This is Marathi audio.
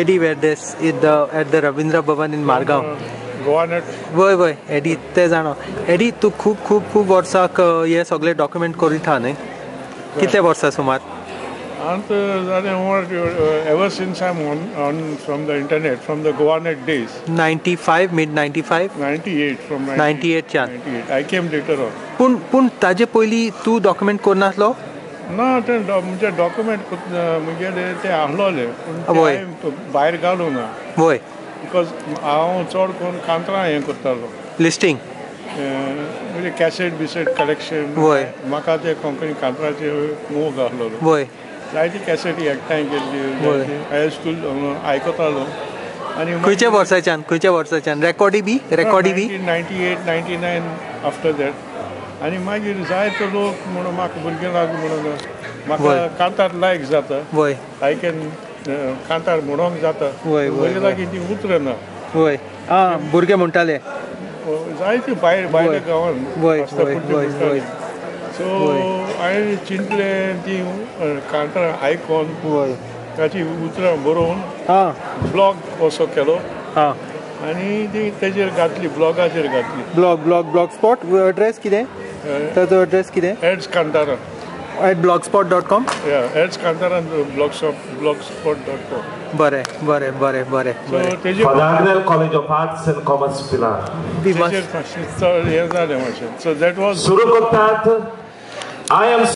Eddie wait these it the at the Ravindra Bhavan in Margao वय वय एडी ते जाणा. एडी तू खूप खूप खूप वर्साक हे सगळे डॉक्युमेंट करीत हा न्ही? कितले वर्सां सुमार? आता from the internet days ninety five mid ninety five ninety eight from ninety eight पूण पूण ताजे पयली तूं डॉक्युमेंट करनासलो ना ते म्हणजे डॉक्युमेंट म्हगेले ते आहलोले पूण भायर घालूं ना वय बिकॉज हांव चड करून कांतरां हें करतालो. लिस्टिंग म्हणजे कॅसेट बिसेट कलेक्शन वय. म्हाका ते कोंकणी कांतराचे मोग आहलोलो वय जायती कॅसेटी एकठांय केल्ली. हाय. स्कूल आयकतालो आनी खंयच्या वर्साच्यान खंयच्या वर्साच्यान? रेकॉर्डी बी? रेकॉर्डी बी? Ninety eight ninety nine after that आनी मागीर जायतो लोक म्हणून म्हाका भुरगें लागू म्हणून. म्हाका कांतार लायक जाता. वय. आय कॅन कांतार म्हणोंक जाता. वय, वय. लागीं ती उतरना. वय. आं भुरगे म्हणटाले. जायती भायर भायल्या वय. गांवान. वय. सो हांवें चिंतलें ती कांतार आयकोन वय. ताची उतरां बरोवन ब्लॉग असो केलो. आनी ती तेजेर घातली ब्लॉगाचेर घातली. Blog blog blog spot address कितें? ताचो एड्रेस कितें एड्स कांतारा at blog spot dot com या एड्स कांतारान blog shop blogspot dot com बरें बरें बरें बरें बरें Pilar. बी मस्ट तेजेर मातशें चड हें जालें मातशें सो दॅट वॉज सुरू करतात आय एम